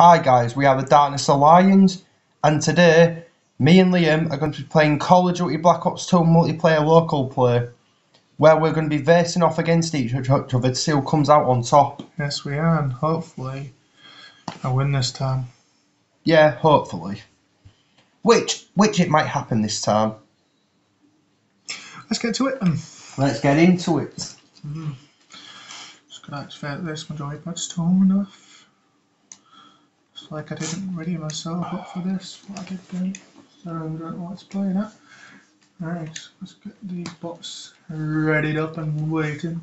Hi guys, we are the Darkness Alliance, and today me and Liam are going to be playing Call of Duty Black Ops 2 multiplayer local play, where we're going to be versing off against each other to see who comes out on top. Yes, we are, and hopefully I win this time. Yeah, hopefully. Which, which it might happen this time. Let's get to it then. Let's get into it. Mm. Just gonna activate this. My joypad's torn enough. Like I didn't ready myself up for this. What I did do. So I don't know what's playing at. Alright, let's get these bots readied up and waiting.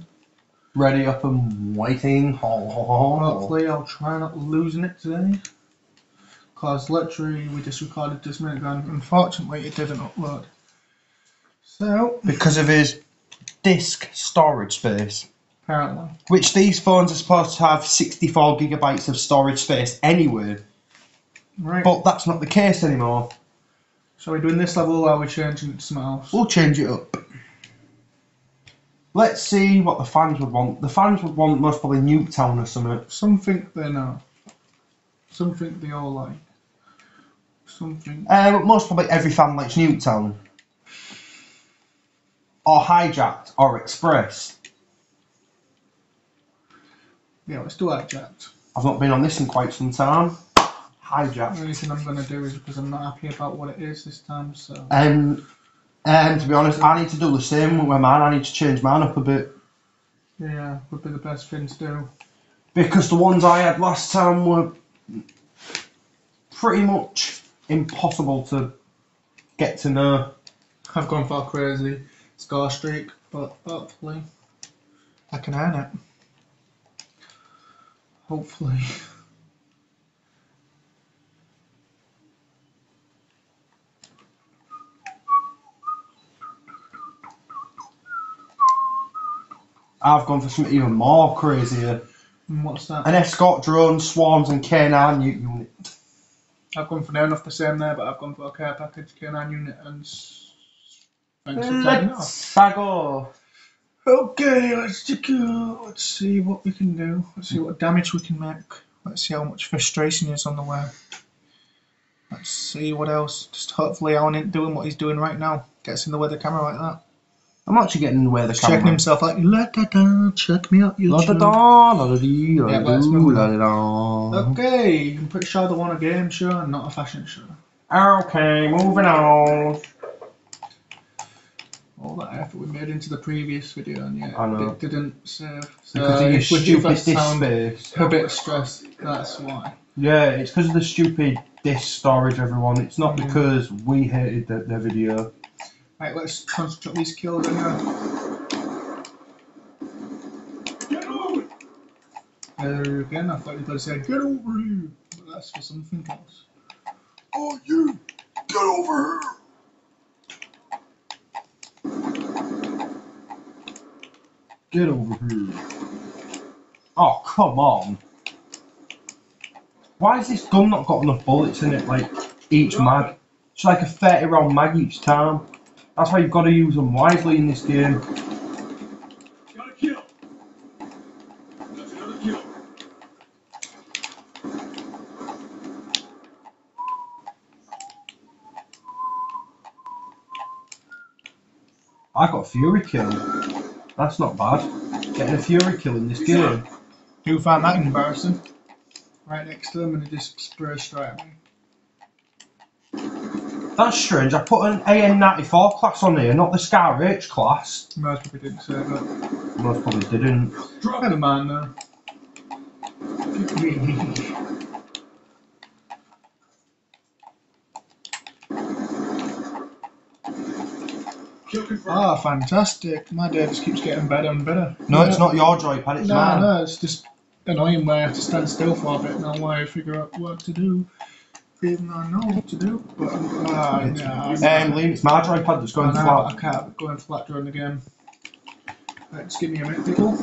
Ready up and waiting. Hopefully I'll try not losing it today. Because literally we just recorded this minute ago and unfortunately it didn't upload. So Because of his disk storage space. Apparently. Which these phones are supposed to have 64 gigabytes of storage space anyway. Right. But that's not the case anymore. so we're doing this level or are we changing it to something else? We'll change it up. Let's see what the fans would want. The fans would want most probably Nuketown or something. Something they know. Something they all like. Something. Uh, but most probably every fan likes Nuketown. Or Hijacked or Express. Yeah, let's do that, Jacked. I've not been on this in quite some time. The Hijacked. only thing I'm going to do is because I'm not happy about what it is this time, so. Um, and to be honest, I need to do the same with my man. I need to change mine up a bit. Yeah, would be the best thing to do. because the ones I had last time were pretty much impossible to get to know. I've gone far crazy score streak, but hopefully I can earn it. Hopefully. I've gone for something even more crazier. And what's that? An escort drone, swarms, and K9 unit. I've gone for near enough the same there, but I've gone for a care package, K9 unit, and. s- Thanks for taking it off. Let's go. Okay, let's check out. Uh, let's see what we can do. Let's see what damage we can make. Let's see how much frustration is on the way. Let's see what else. Just hopefully Alan ain't doing what he's doing right now. Gets in the way of the camera like that. I'm actually getting in the way of the camera. checking himself like, la da da, check me out, La da da, la da dee, la Yeah, da doo, la da da. Okay, I'm pretty sure they want a game show and not a fashion show. Okay, moving on. All that effort we made into the previous video and yet I know. it didn't serve. So Because of your if we do stupid that disk sound space. a bit stressed, that's why. Yeah, it's because of the stupid disk storage, everyone. It's not Mm. because we hated the, the video. Right, let's concentrate these kills anyway. There again, I thought you were going say, get over here! But that's for something else. Oh, you! Get over here! Get over here. Oh, come on. Why has this gun not got enough bullets in it, like, each mag? It's like a 30 round mag each time. That's why you've got to use them wisely in this game. Got a kill. That's another kill. I got Fury kill. That's not bad. Getting a Fury kill in this game. Do find that embarrassing? Right next to them and he just sprays straight at me. That's strange. I put an AN94 class on here, not the Scar H class. Most people didn't say that. Most probably didn't. Of man though. Ah, fantastic. My day just keeps getting better and better. No, it's not your joypad, it's No, mine. no, it's just annoying where I have to stand still for a bit now while I figure out what to do. Even though I know what to do, but I'm, ah, yeah, Um, Liam, it's my joypad that's I going know, flat. I can't go in flat during the game. Right, just give me a minute, people.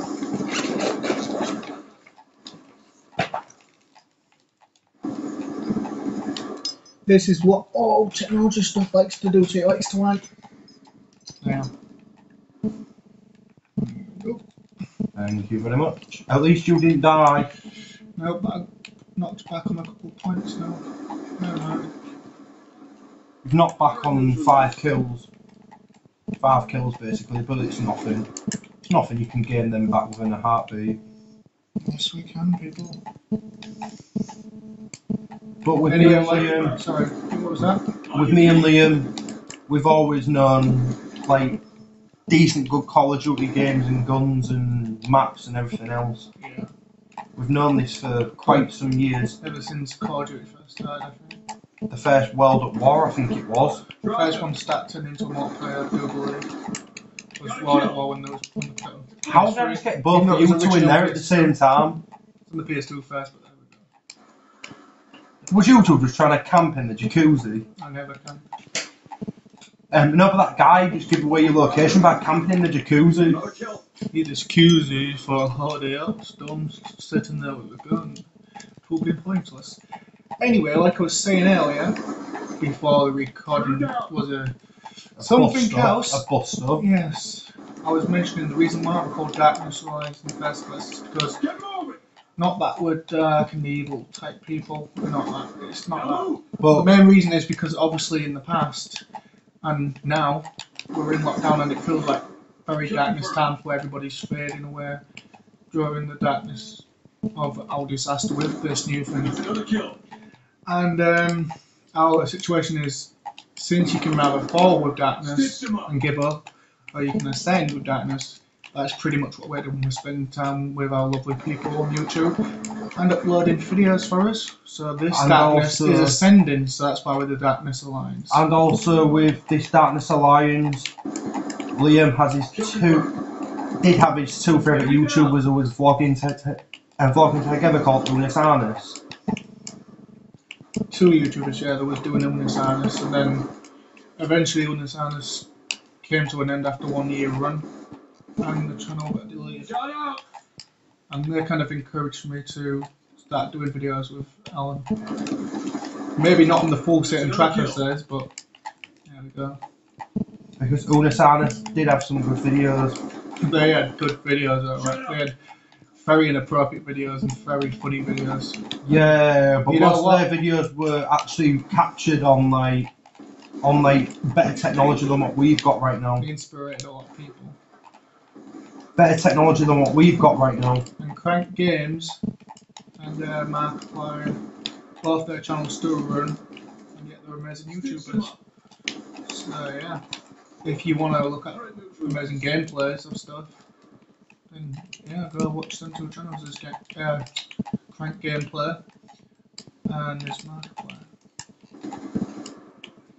This is what all technology stuff likes to do. So it likes to like. Yeah. Thank you very much. At least you didn't die. Nope. I, knocked back on a couple of points now. We've knocked back on five kills. Five kills basically, but it's nothing. It's nothing you can gain them back within a heartbeat. Yes, we can, people. But with Anyway, me and Liam, sorry, what was that? with me and Liam, we've always known like decent, good Call of Duty games and guns and maps and everything else. Yeah. We've known this for quite some years. Ever since Call of Duty first started, I think. The first World at War, I think it was. The first one that turned into a multiplayer, do believe. Was World at War when there was put. How did I just get both of you two in there at the same time? It's on the PS2 first, but there we go. Was you two just trying to camp in the jacuzzi? I never can. Um, no, but that guy just gave away your location by camping in the jacuzzi. Another kill. Need for a holiday out, storm sitting there with a gun. Totally pointless. Anyway, like I was saying earlier, before the recording was a A Something bus stop, else. A bus stop. yes. I was mentioning the reason why we called Darkness Rise in the first place is because not that we're dark and evil type people. We're not that. It's not that. Move. The main reason is because obviously in the past and now we're in lockdown and it feels like very darkness time where everybody's fading away during the darkness of our disaster with this new thing. That's another kill. And um, our situation is since you can either fall with darkness Stitch him up. and give up, or you can ascend with darkness. That's pretty much what we're doing. We're spending time with our lovely people on YouTube and uploading videos for us. So this And darkness also- is ascending, so that's why we're the Darkness Alliance. and also with this Darkness Alliance, Liam has his two, did have his two favourite YouTubers who was vlogging to, to, and vlogging together called Unis Arnis. Two YouTubers, yeah, that was doing Unisanus, and then eventually Unisanus came to an end after one year run, and the channel got deleted. Shot and they kind of encouraged me to start doing videos with Alan. Maybe not on the full set and track as theirs, but there we go. Because Unis Arnis did have some good videos. They had good videos, though, right? They had very inappropriate videos and very funny videos. Yeah, but You most what? of their videos were actually captured on like on like better technology than what we've got right now. They inspired a lot of people. Better technology than what we've got right now. And Crank Games and uh, Markiplier, both their channels still run, and yet they're amazing YouTubers. So yeah, if you want to look at amazing gameplays of stuff, then yeah, go watch them two channels. There's ga- uh, Crank Gameplay and there's Markiplier.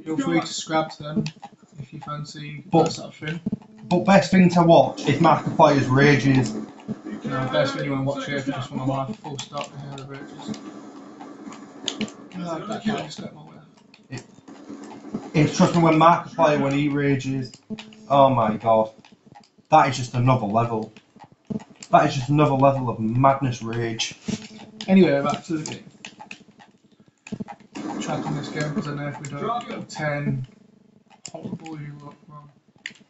Feel free to subscribe to them if you fancy But- that sort of thing. But best thing to watch is Markiplier's Rages. You know, best thing you want to watch here if you just want to laugh full stop and hear the rages. God, that guy just got my way. It's trust me when Markiplier when he rages, oh my god. That is just another level. That is just another level of madness rage. Anyway, back to the game. Tracking this game because I know if we don't get 10 horribly ro- wrong.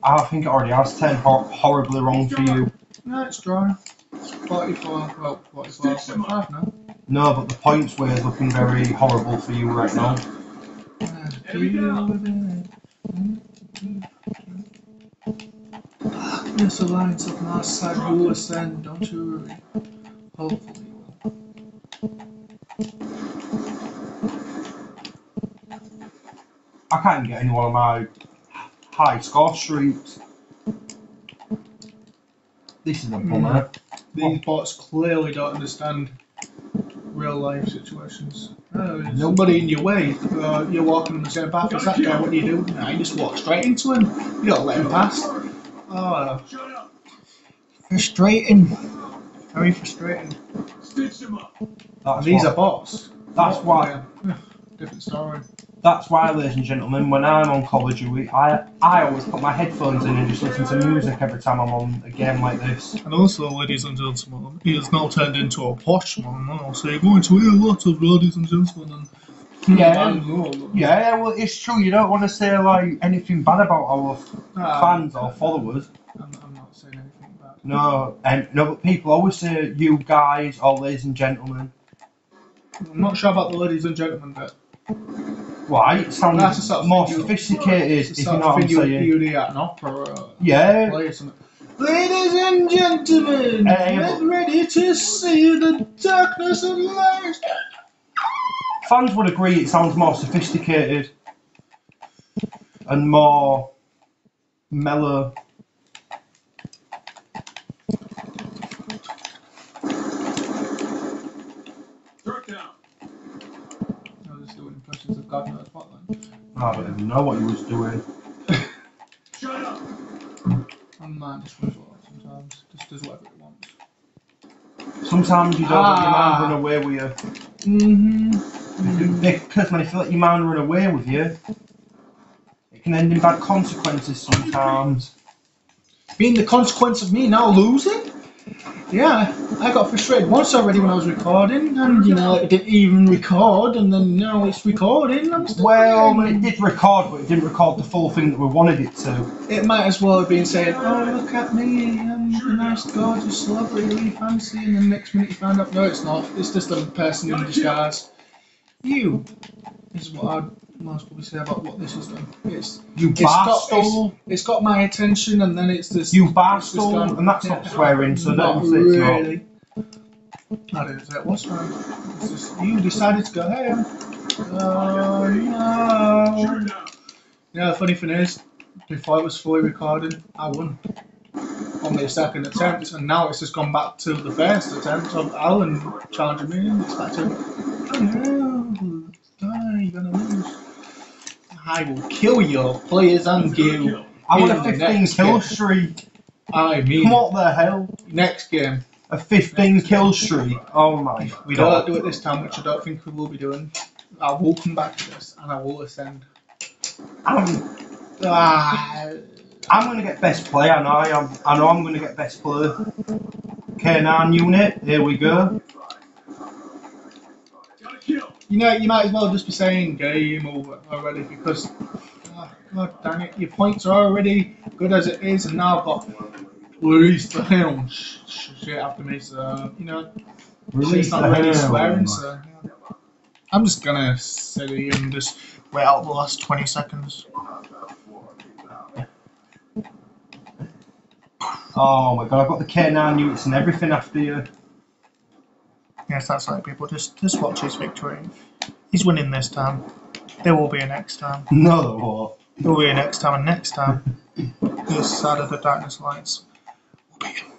I think it already has 10 hor- horribly wrong for you. No, it's dry. It's 44, well, 44, 45 now. No, but the points were looking very horrible for you right now. It. Darkness alliance of my side will ascend, don't you worry. Hopefully will. I can't get any one of my high score streaks. This is a bummer. These bots clearly don't understand real life situations. Oh, somebody in your way. Uh, you're walking on the same path as that guy. What do you do? Nah, you just walk straight into him. You don't let him pass. Oh, Shut up. frustrating. Very frustrating. Stitch him up. That's These what- are bots. That's why. Different story. That's why, ladies and gentlemen, when I'm on Call of Duty, I I always put my headphones in and just listen to music every time I'm on a game like this. And also, ladies and gentlemen, he has now turned into a posh man now, so you're going to hear lots of ladies and gentlemen. And Yeah. And, Yeah, well, it's true. You don't want to say like anything bad about our f- fans or followers. I'm, I'm not saying anything bad. No, and no, but people always say you guys or ladies and gentlemen. I'm not sure about the ladies and gentlemen bit. Why? It sounds That's the sort of more thing you- sophisticated, if you know what I'm you, saying. at an opera or uh, Yeah. play or something. Ladies and gentlemen, Hey, get but- ready to see the darkness and light. Fans would agree it sounds more sophisticated and more mellow. Third down. I was just doing impressions of God knows what then. I don't even know what he was doing. Shut up. Man just runs wild sometimes. Just does whatever it wants. Sometimes you don't let your Ah. man run away with you. Mm-hmm. Because man, if you let your man run away with you, it can end in bad consequences sometimes. Being the consequence of me now losing? Yeah, I got frustrated once already when I was recording, and you know, it didn't even record, and then now it's recording. I'm still Well, it did record, but it didn't record the full thing that we wanted it to. It might as well have been saying, "Oh, look at me, I'm a nice, gorgeous celebrity, really fancy," and then next minute you find out, no, it's not. It's just a person in disguise. You is what I'd most probably say about what this has done. It's You it's got, it's, it's got my attention, and then it's this. You it's just barstool, and that's not swearing, so Not don't say it's not. really. I didn't say it was swearing. It's just you decided to go, hey, um, oh no. Yeah, the funny thing is, before it was fully recorded, I won on the second attempt, and now it's just gone back to the first attempt of Alan challenging me, and it's back to, oh no, die, you're gonna lose. I will kill your players and you. On in a the 15 next kill game. streak. I mean, What the hell? next game. A 15 kill streak. Oh my We don't do it this time, which I don't think we will be doing. I will come back to this, and I will ascend. I'm, Ah, I'm gonna get best player. I know. I am. I know. I'm gonna get best play. K9 unit. Here we go. Got a kill. You know, you might as well just be saying game over already because, oh, god dang it, your points are already good as it is, and now I've got release the hound sh- sh- shit after me, so, you know, Release shit's not really swearing, so. yeah. I'm just gonna sit here and just wait out the last 20 seconds. Oh my god! I've got the K9 units and everything after you. Yes, that's right, people. Just, just watch his victory. He's winning this time. There will be a next time. No, they won't. There will be a next time, and next time, this side of the darkness lights will be him.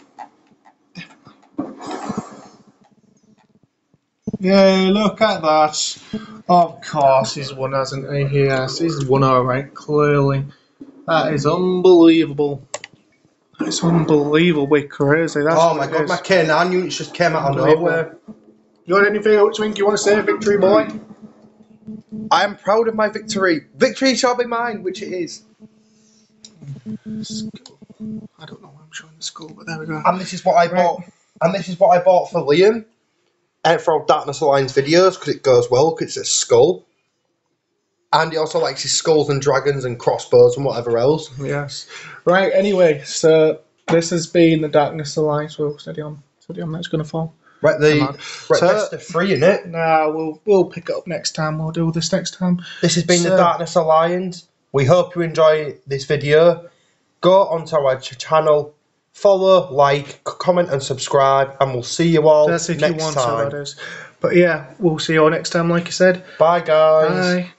Yeah, look at that. Of course, he's won, hasn't he? Yes, he's won alright, clearly. That is unbelievable. That's unbelievably crazy. That's Oh my god! is. My K9 units just came out of nowhere. You got anything else you want to say, victory boy? I am proud of my victory. Victory shall be mine, which it is. Skull. I don't know why I'm showing the skull, but there we go. And this is what I Right. bought. And this is what I bought for Liam. And for all Darkness Alliance videos because it goes well because it's a skull. And he also likes his skulls and dragons and crossbows and whatever else. Yes. Right, anyway, so this has been the Darkness Alliance. Well, steady on. Steady on, that's going to fall. Right, the right, So- best of three in it. Nah, we'll we'll pick it up next time. We'll do this next time. This has been So- the Darkness Alliance. We hope you enjoy this video. Go onto our ch- channel, follow, like, comment, and subscribe, and we'll see you all That's next you want time. to. But yeah, we'll see you all next time, like I said. Bye, guys. Bye.